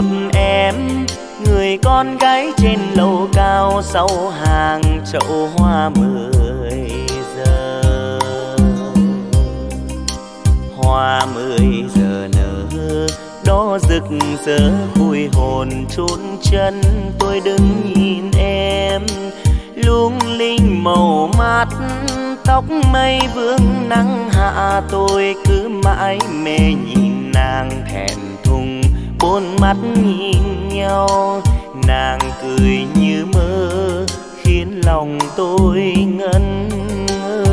gặp em, người con gái trên lầu cao sau hàng chậu hoa mười giờ. Hoa mười giờ nở, đó rực rỡ, vui hồn trốn chân. Tôi đứng nhìn em lung linh màu mắt tóc mây vương nắng hạ, tôi cứ mãi mê nhìn nàng thẹn bốn mắt nhìn nhau, nàng cười như mơ, khiến lòng tôi ngân ngơ.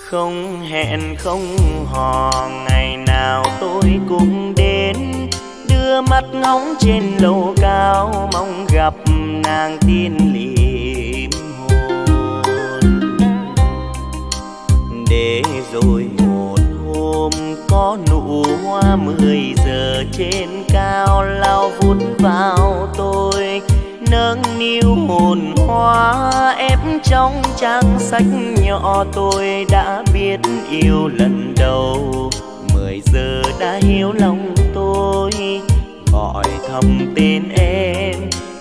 Không hẹn, không hò, ngày nào tôi cũng đến. Đưa mắt ngóng trên lầu cao, mong gặp nàng tiên liệm hồn. Để rồi một hôm có nụ hoa mười giờ trên cao lao vút vào tôi, nâng niu hồn hoa ép trong trang sách nhỏ tôi đã biết yêu lần đầu. Mười giờ đã hiểu lòng tôi, gọi thầm tên em,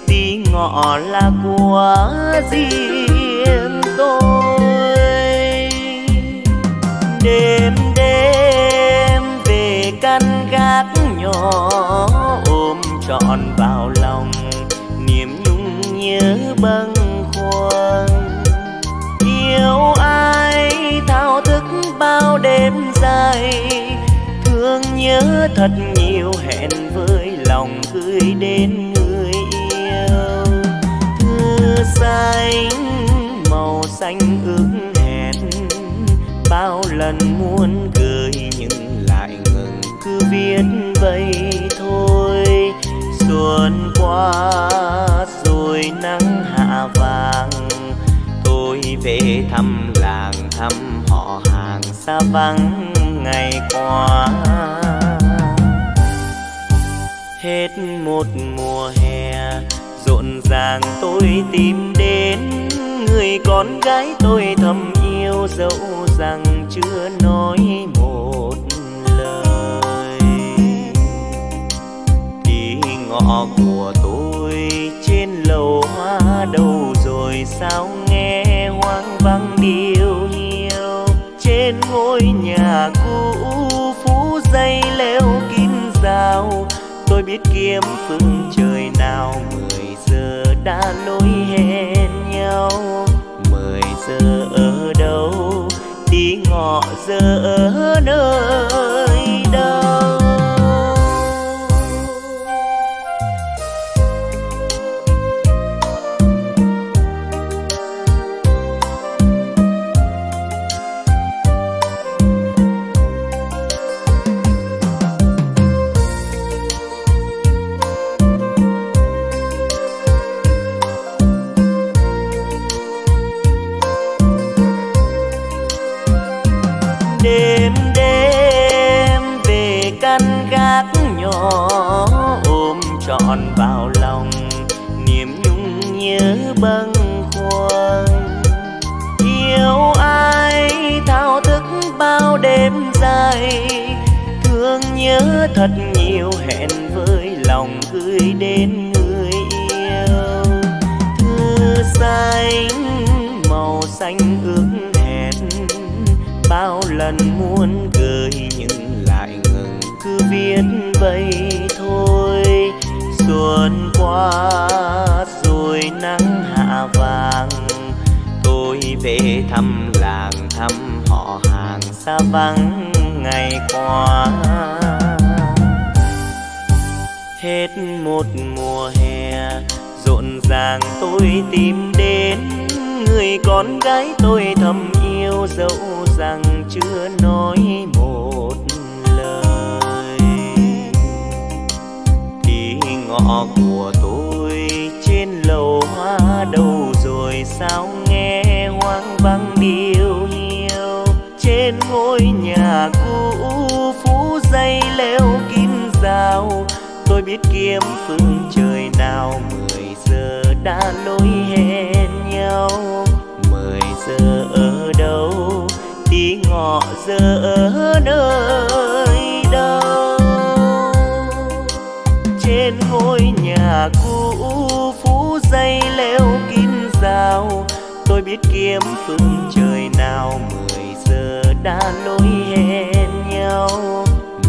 tí ngọ là của riêng tôi. Đêm trọn vào lòng, niềm nhung nhớ bâng khuâng. Yêu ai, thao thức bao đêm dài, thương nhớ thật nhiều, hẹn với lòng gửi đến người yêu. Thư xanh màu xanh ước hẹn, bao lần muốn gửi, nhưng lại ngừng, cứ viết vậy thôi xuân qua, rồi nắng hạ vàng. Tôi về thăm làng thăm họ hàng xa vắng ngày qua. Hết một mùa hè, rộn ràng tôi tìm đến người con gái tôi thầm yêu dẫu rằng chưa nói một thì của tôi trên lầu hoa đâu rồi sao nghe hoang vắng điều hiu trên ngôi nhà cũ, phú dây leo kín rào. Tôi biết kiếm phương trời nào, mười giờ đã lối hẹn nhau. Mười giờ ở đâu tí ngọ giờ ở nơi? Nhớ thật nhiều hẹn với lòng gửi đến người yêu. Thư xanh màu xanh ước hẹn. Bao lần muốn gửi nhưng lại ngừng, cứ viết vậy thôi. Xuân qua về thăm làng, thăm họ hàng xa vắng ngày qua. Hết một mùa hè, rộn ràng tôi tìm đến người con gái tôi thầm yêu dẫu rằng chưa nói một lời. Thì ngõ của tôi trên lầu hoa đâu rồi, sao nghe ngôi nhà cũ, phú dây leo kim rào tôi biết kiếm phương trời nào, mười giờ đã lối hẹn nhau. Mười giờ ở đâu tí ngọ giờ ở nơi đâu? Trên ngôi nhà cũ, phú dây leo kim rào tôi biết kiếm phương trời nào, mười đã lỗi hẹn nhau.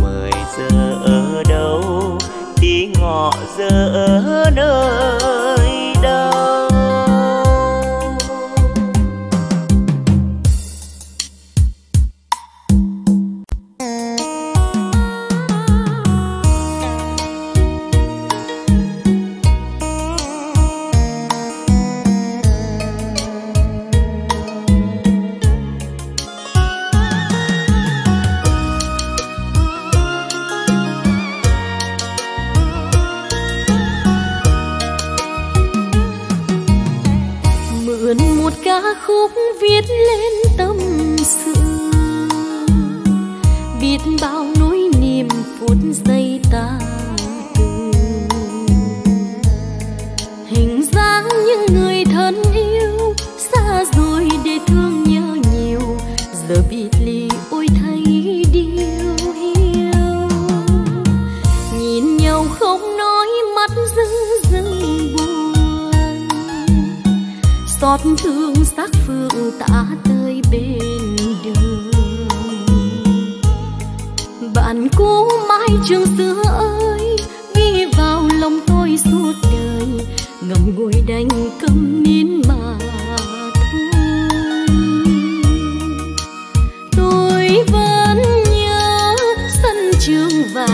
Mười giờ ở đâu tí ngọ giờ ở nơi?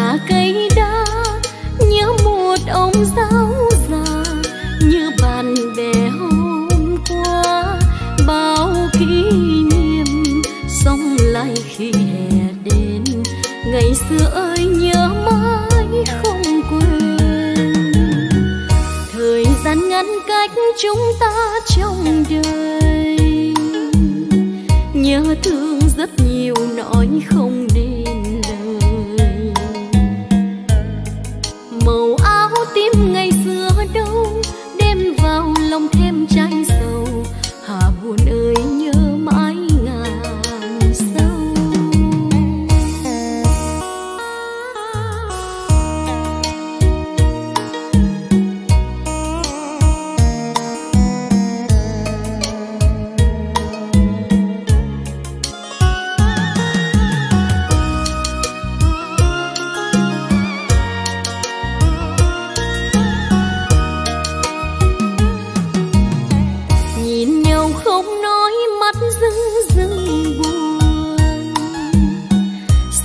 là cây đa, nhớ một ông giáo già như bạn bè hôm qua. Bao kỷ niệm sống lại khi hè đến, ngày xưa ơi nhớ mãi không quên. Thời gian ngăn cách chúng ta trong đời, nhớ thương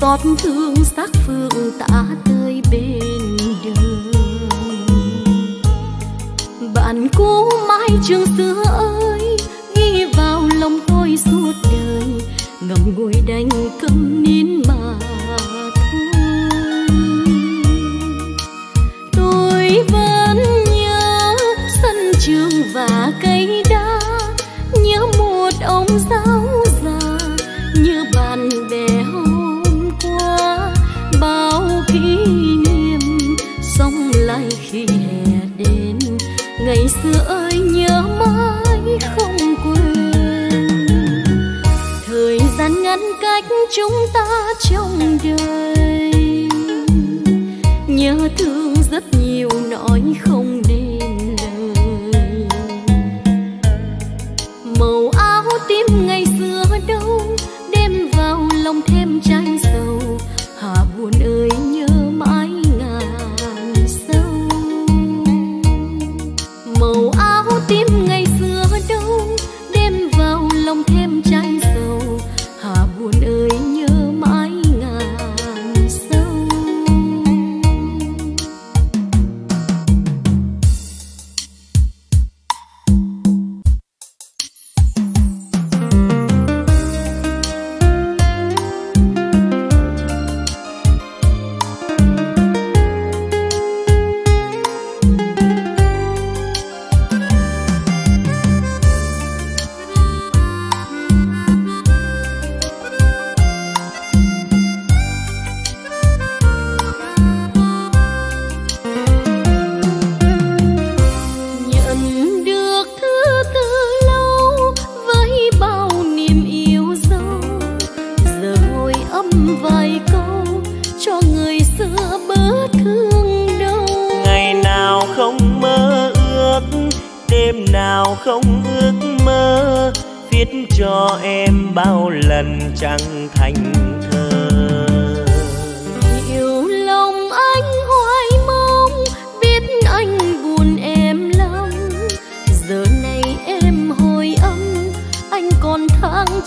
xót thương xác phương tả tơi bên đường. Bạn cũ mãi trường xưa ơi, ghi vào lòng tôi suốt đời ngầm ngùi đành câm nín đến. Ngày xưa ơi, nhớ mãi không quên. Thời gian ngăn cách chúng ta trong đời nhớ thương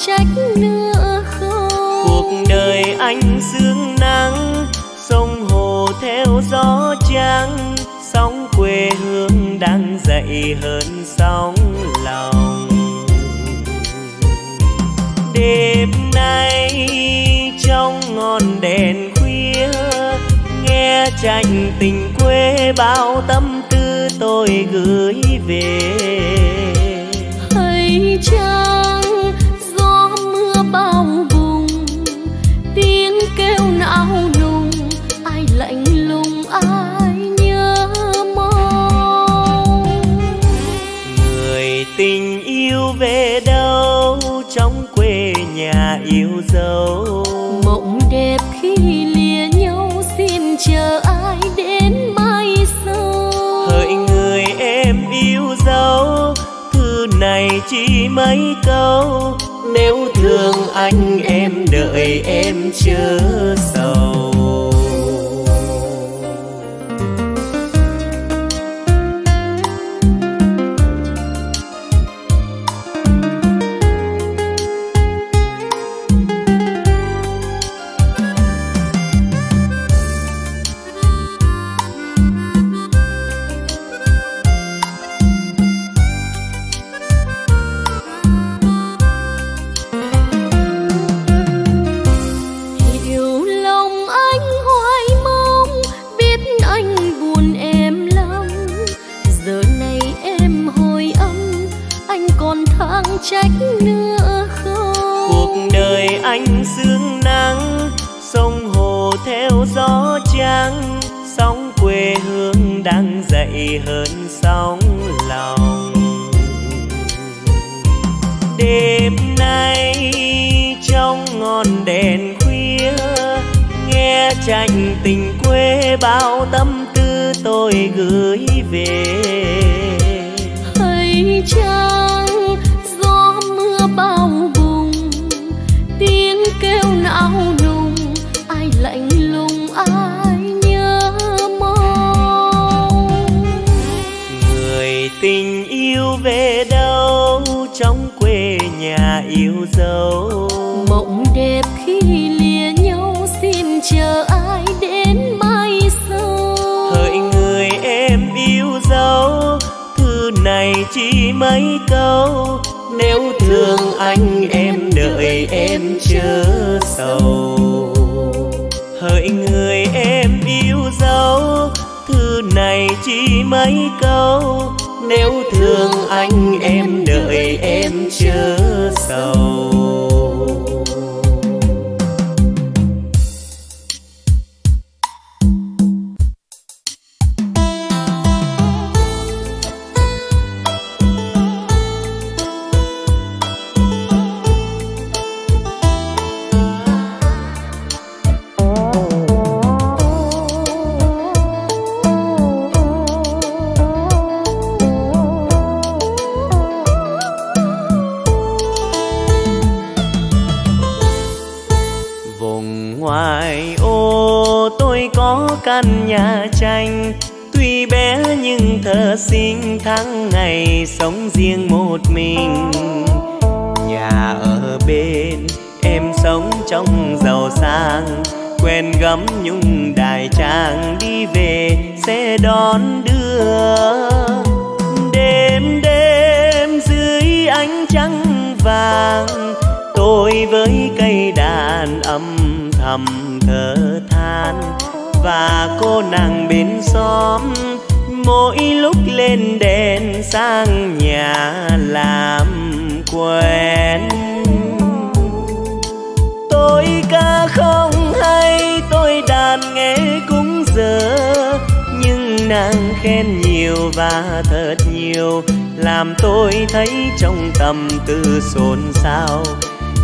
trách nữa không? Cuộc đời anh sương nắng sông hồ theo gió trắng sóng quê hương đang dậy hơn sóng lòng. Đêm nay trong ngọn đèn khuya nghe tranh tình quê bao tâm tư tôi gửi về. Hay chăng mấy câu nếu thương anh em đợi em chớ sầu. Anh sương nắng, sông hồ theo gió trắng, sóng quê hương đang dậy hơn sóng lòng. Đêm nay trong ngọn đèn khuya, nghe tranh tình quê bao tâm tư tôi gửi về. Trong quê nhà yêu dấu. Mộng đẹp khi lìa nhau xin chờ ai đến mai sau? Hỡi người em yêu dấu thư này chỉ mấy câu. Nếu thương anh em đợi em chớ sầu. Hỡi người em yêu dấu thư này chỉ mấy câu nếu thương anh em đợi em chớ sầu. Căn nhà tranh. Tuy bé nhưng thơ xinh tháng ngày, sống riêng một mình. Nhà ở bên, em sống trong giàu sang. Quen gấm nhung đài trang, đi về sẽ đón đưa. Đêm đêm dưới ánh trăng vàng, tôi với cây đàn âm thầm thở than và cô nàng bên xóm. Mỗi lúc lên đèn sang nhà làm quen. Tôi ca không hay, tôi đàn nghe cũng dở nhưng nàng khen nhiều và thật nhiều, làm tôi thấy trong tâm tư xôn xao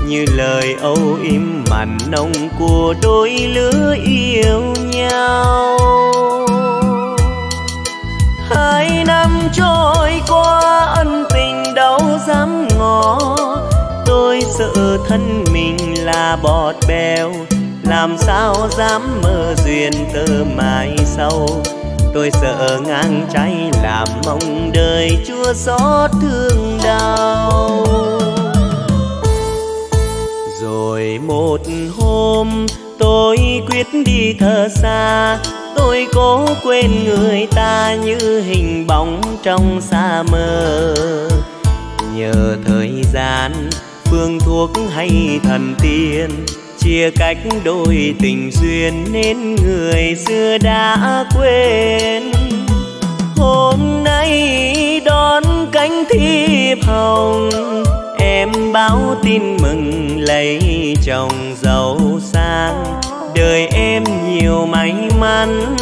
như lời âu im mặn nồng của đôi lứa yêu nhau. Hai năm trôi qua, ân tình đâu dám ngỏ. Thân mình là bọt bèo, làm sao dám mơ duyên tơ mai sau. Tôi sợ ngang trái làm mong đời chua xót thương đau rồi một hôm, tôi quyết đi thơ xa. Tôi cố quên người ta như hình bóng trong xa mơ nhờ thời gian, phương thuốc hay thần tiên chia cách đôi tình duyên nên người xưa đã quên. Hôm nay đón cánh thiệp hồng em báo tin mừng lấy chồng giàu sang. Đời em nhiều may mắn,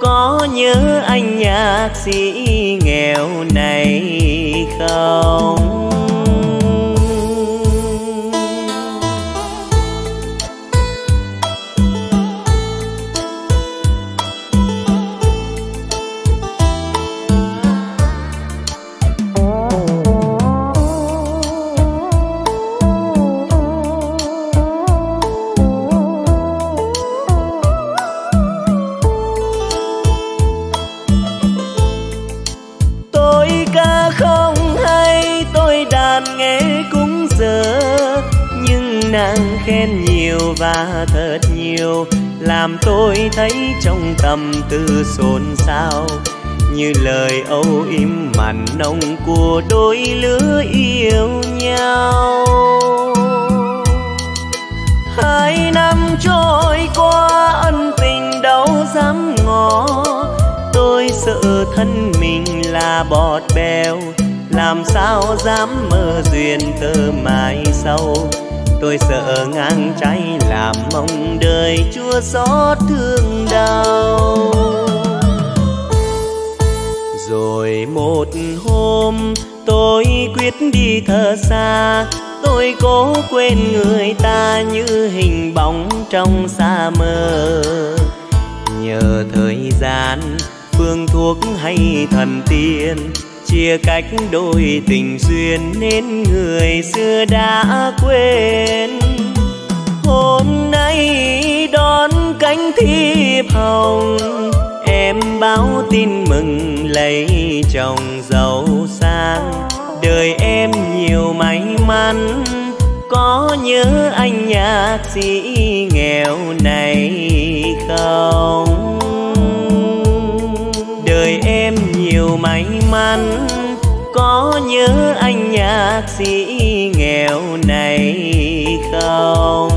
có nhớ anh nhạc sĩ nghèo này không? Khen nhiều và thật nhiều, làm tôi thấy trong tâm tư xôn xao. Như lời âu im mặn nồng của đôi lứa yêu nhau. Hai năm trôi qua, ân tình đâu dám ngỏ tôi sợ thân mình là bọt bèo, làm sao dám mơ duyên tơ mai sau tôi sợ ngang trái làm mong đời chúa xót thương đau. Rồi một hôm tôi quyết đi thơ xa, tôi cố quên người ta như hình bóng trong xa mơ nhờ thời gian, phương thuốc hay thần tiên chia cách đôi tình duyên nên người xưa đã quên. Hôm nay đón cánh thiệp hồng, em báo tin mừng lấy chồng giàu sang. Đời em nhiều may mắn, có nhớ anh nhạc sĩ nghèo này không? nhiều may mắn. Có nhớ anh nhạc sĩ nghèo này không?